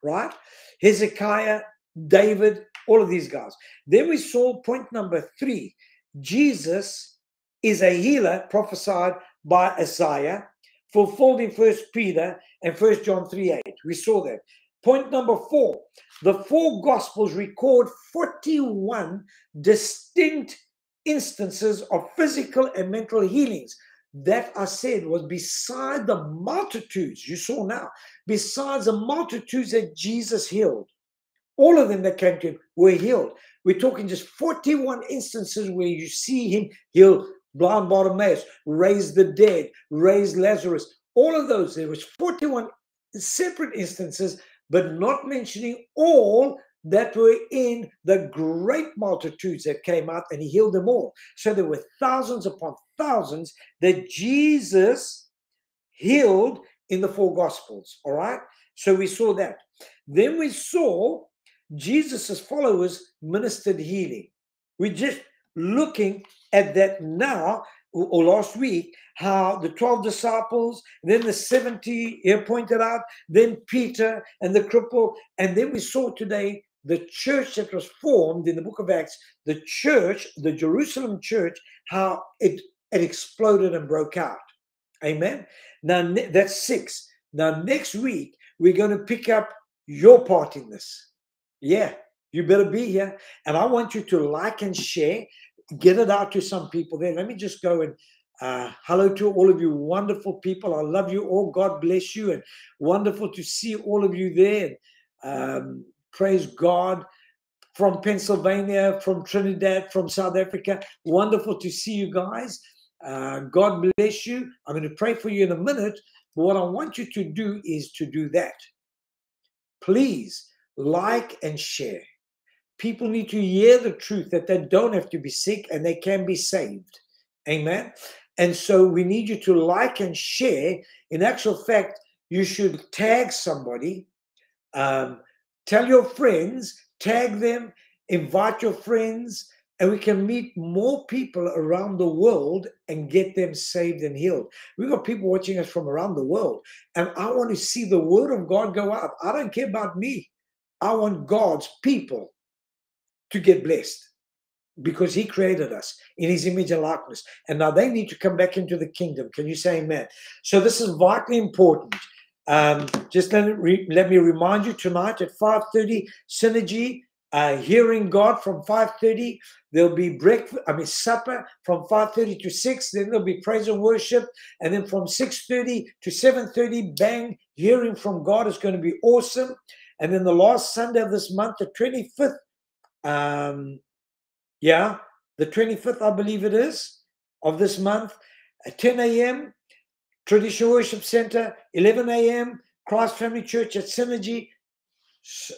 right? Hezekiah, David, all of these guys. Then we saw point number three Jesus is a healer prophesied by Isaiah, fulfilled in First Peter and First John 3 8. We saw that. Point number four the four Gospels record 41 distinct instances of physical and mental healings that I said was beside the multitudes you saw now, besides the multitudes that Jesus healed. All of them that came to him were healed. We're talking just 41 instances where you see him heal blind Bartimaeus, raise the dead, raise Lazarus. All of those, there was 41 separate instances but not mentioning all that were in the great multitudes that came out and he healed them all. So there were thousands upon thousands that Jesus healed in the four gospels. All right. So we saw that. Then we saw Jesus's followers ministered healing. We're just looking at that now or last week how the 12 disciples, then the 70 here pointed out, then Peter and the cripple, and then we saw today the church that was formed in the book of Acts, the church, the Jerusalem church, how it, it exploded and broke out. Amen. Now that's six. Now next week we're going to pick up your part in this. Yeah, you better be here. And I want you to like and share get it out to some people there. Let me just go and Uh, hello to all of you wonderful people. I love you all. God bless you. And wonderful to see all of you there. Um, praise God from Pennsylvania, from Trinidad, from South Africa. Wonderful to see you guys. Uh, God bless you. I'm going to pray for you in a minute. But what I want you to do is to do that. Please like and share. People need to hear the truth that they don't have to be sick and they can be saved. Amen. And so we need you to like and share. In actual fact, you should tag somebody, um, tell your friends, tag them, invite your friends, and we can meet more people around the world and get them saved and healed. We've got people watching us from around the world, and I want to see the word of God go out. I don't care about me. I want God's people to get blessed because he created us in his image and likeness. And now they need to come back into the kingdom. Can you say amen? So this is vitally important. Um, just let, let me remind you tonight at 5.30, Synergy, uh, hearing God from 5.30. There'll be breakfast, I mean supper from 5.30 to 6. Then there'll be praise and worship. And then from 6.30 to 7.30, bang, hearing from God is going to be awesome. And then the last Sunday of this month, the 25th, um, yeah, the 25th, I believe it is, of this month at 10 a.m. Tradition Worship Center, 11 a.m. Christ Family Church at Synergy.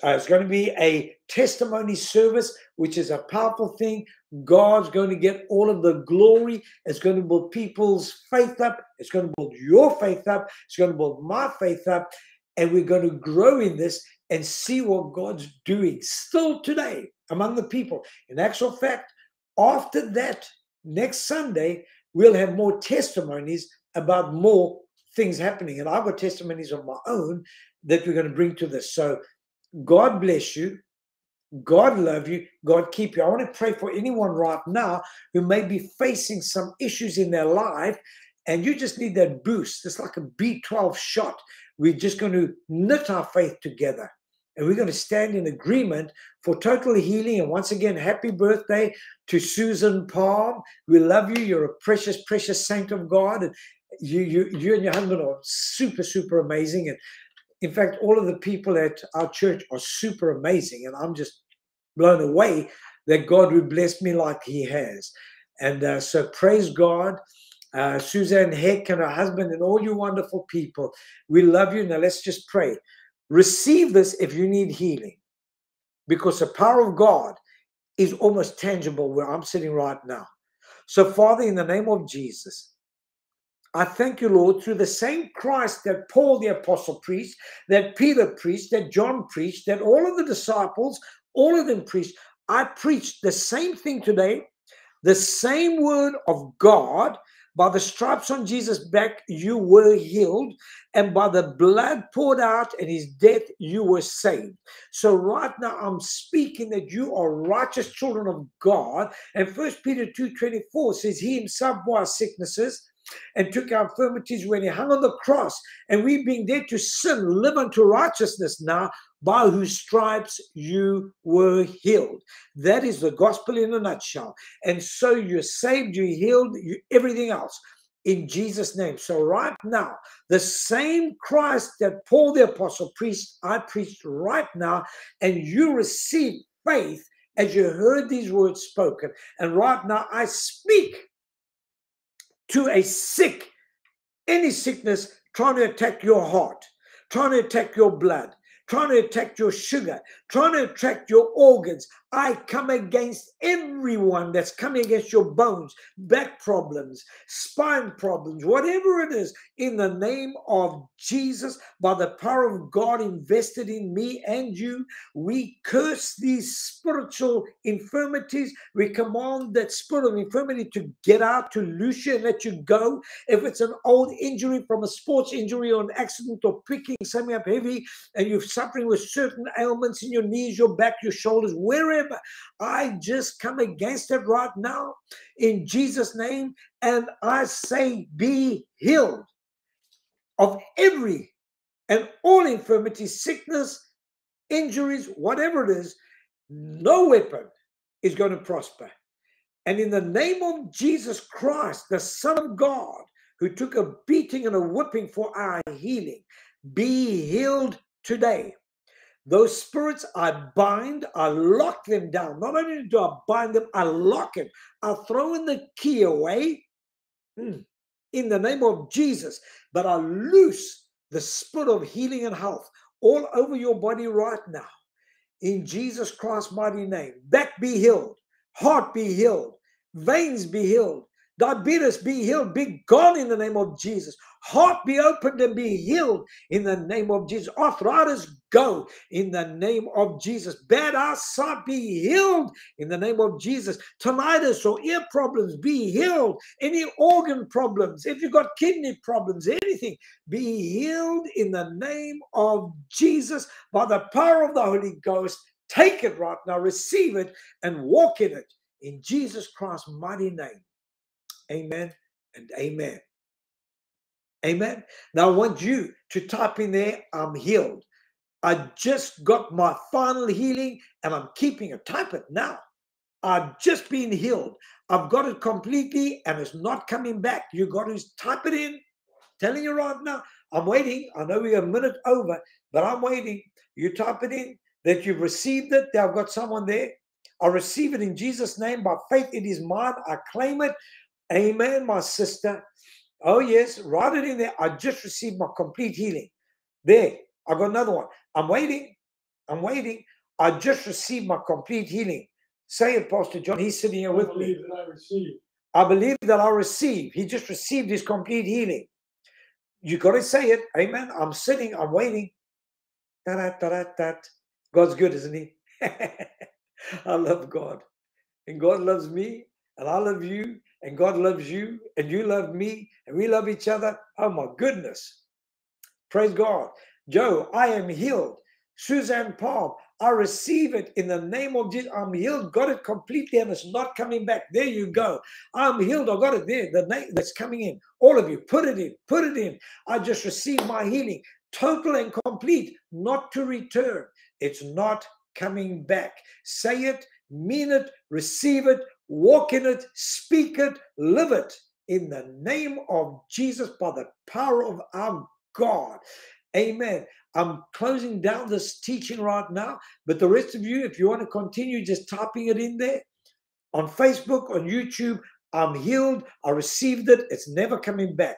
Uh, it's going to be a testimony service, which is a powerful thing. God's going to get all of the glory. It's going to build people's faith up. It's going to build your faith up. It's going to build my faith up. And we're going to grow in this and see what God's doing still today among the people. In actual fact, after that, next Sunday, we'll have more testimonies about more things happening. And I've got testimonies of my own that we're going to bring to this. So God bless you. God love you. God keep you. I want to pray for anyone right now who may be facing some issues in their life and you just need that boost. It's like a B12 shot. We're just going to knit our faith together and we're going to stand in agreement for total healing. And once again, happy birthday to Susan Palm. We love you. You're a precious, precious saint of God. And you, you, you and your husband are super, super amazing. And in fact, all of the people at our church are super amazing. And I'm just blown away that God would bless me like He has. And uh, so praise God. Uh, Suzanne Heck and her husband and all you wonderful people. We love you. Now let's just pray. Receive this if you need healing, because the power of God is almost tangible where I'm sitting right now. So, Father, in the name of Jesus, I thank you, Lord, through the same Christ that Paul the apostle preached, that Peter preached, that John preached, that all of the disciples, all of them preached. I preached the same thing today, the same word of God by the stripes on Jesus' back, you were healed. And by the blood poured out and his death, you were saved. So, right now, I'm speaking that you are righteous children of God. And First Peter 2 24 says, He himself bore sicknesses and took our infirmities when he hung on the cross. And we, being dead to sin, live unto righteousness now, by whose stripes you were healed. That is the gospel in a nutshell. And so you're saved, you're healed, you, everything else in Jesus' name. So, right now, the same Christ that Paul the Apostle preached, I preached right now, and you receive faith as you heard these words spoken. And right now, I speak to a sick, any sickness trying to attack your heart, trying to attack your blood, trying to attack your sugar, trying to attack your organs. I come against everyone that's coming against your bones, back problems, spine problems, whatever it is, in the name of Jesus, by the power of God invested in me and you. We curse these spiritual infirmities. We command that spirit of infirmity to get out, to loose you and let you go. If it's an old injury from a sports injury or an accident or picking something up heavy and you're suffering with certain ailments in your knees, your back, your shoulders, wherever. I just come against it right now in Jesus' name. And I say, be healed of every and all infirmity, sickness, injuries, whatever it is. No weapon is going to prosper. And in the name of Jesus Christ, the Son of God, who took a beating and a whipping for our healing, be healed today. Those spirits I bind, I lock them down. Not only do I bind them, I lock it. I throw in the key away hmm, in the name of Jesus, but I loose the spirit of healing and health all over your body right now. In Jesus Christ's mighty name. Back be healed, heart be healed, veins be healed, diabetes be healed, be gone in the name of Jesus. Heart be opened and be healed in the name of Jesus. Arthritis go in the name of Jesus. Bad eyesight be healed in the name of Jesus. Tinnitus or ear problems be healed. Any organ problems, if you've got kidney problems, anything, be healed in the name of Jesus by the power of the Holy Ghost. Take it right now, receive it, and walk in it in Jesus Christ's mighty name. Amen and amen. Amen. Now I want you to type in there, I'm healed. I just got my final healing and I'm keeping it. Type it now. I've just been healed. I've got it completely and it's not coming back. You got to type it in. telling you right now. I'm waiting. I know we're a minute over, but I'm waiting. You type it in that you've received it. I've got someone there. I receive it in Jesus' name by faith. It is mine. I claim it. Amen, my sister. Oh, yes, write it in there. I just received my complete healing. There, I got another one. I'm waiting. I'm waiting. I just received my complete healing. Say it, Pastor John. He's sitting here with me. That I receive. I believe that I receive. He just received his complete healing. You got to say it. Amen. I'm sitting. I'm waiting. God's good, isn't he? I love God. And God loves me. And I love you and God loves you, and you love me, and we love each other. Oh my goodness. Praise God. Joe, I am healed. Suzanne Palm, I receive it in the name of Jesus. I'm healed, got it completely, and it's not coming back. There you go. I'm healed. I got it there. The name that's coming in. All of you, put it in, put it in. I just received my healing, total and complete, not to return. It's not coming back. Say it, mean it, receive it, walk in it, speak it, live it in the name of Jesus by the power of our God. Amen. I'm closing down this teaching right now, but the rest of you, if you want to continue just typing it in there on Facebook, on YouTube, I'm healed. I received it. It's never coming back.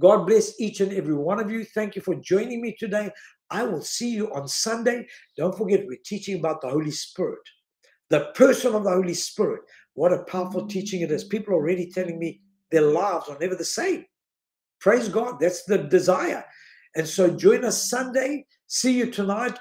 God bless each and every one of you. Thank you for joining me today. I will see you on Sunday. Don't forget, we're teaching about the Holy Spirit, the person of the Holy Spirit. What a powerful teaching it is. People are already telling me their lives are never the same. Praise God. That's the desire. And so join us Sunday. See you tonight